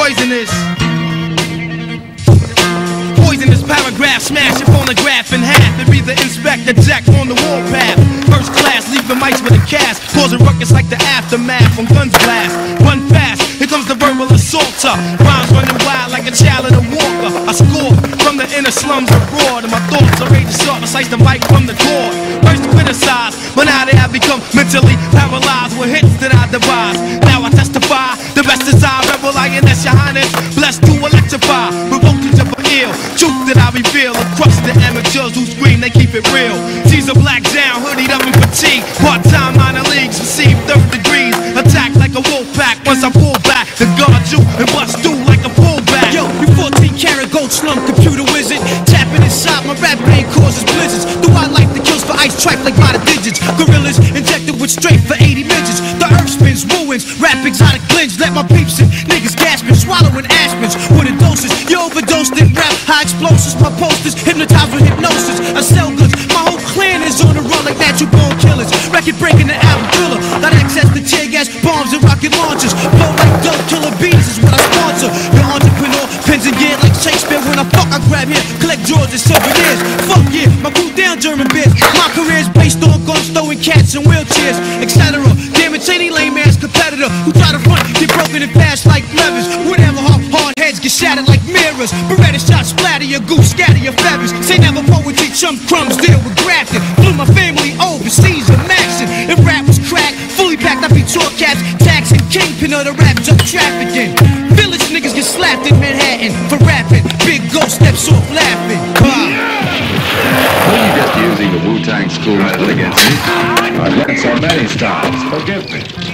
poisonous. Poisonous paragraph, smash your phonograph in half and be the Inspectah Deck on the warpath. First class, leave the mics with a cast, causing ruckus like the aftermath when guns blast. Run fast, here comes the verbal assaulter. Rhymes running wild like a child in a walker. I score from the inner slums abroad, and my thoughts are to sharp, slice the mic from the cord. First criticize, but now they have become mentally paralyzed with hits that I devise. Now I testify, the best is I, the amateurs who scream, they keep it real. Caesar black down, hoodied up in fatigue. Part time minor leagues, receive third degrees. Attack like a wolf pack once I pull back to guard you and bust through like a pullback. Yo, you 14 karat gold slum computer wizard. Tapping inside my rap brain causes blizzards. Do I like the kills for ice tripe like by the digits? Gorillas injected with straight for 80 midgets. The earth spins, ruins, rap exotic blends. Let my peeps in, niggas gasping, swallowing aspens. With a doses, you overdosed in rap, high explosives. My posters hypnotized Record breaking the album thriller. Got access to tear gas, bombs, and rocket launchers. Blow like dope killer bees is what I sponsor. The entrepreneur, pens and gear like Shakespeare. When I fuck, I grab here, collect drawers and souvenirs. Fuck yeah, my crew down German beers. My career's based on guns, throwing cats in wheelchairs, etc. Damn it, any lame ass competitor who try to front get broken and fast like levers. Whatever, hard, hard heads get shattered like mirrors. Beretta shots splatter your goose, scatter your feathers. Say never poetry, chum crumbs, deal with kingpin of the rap, drug trafficking. Village niggas get slapped in Manhattan for rapping. Big ghost steps off laughing. Just using the Wu-Tang school method against me. I've learned so many styles. Forgive me.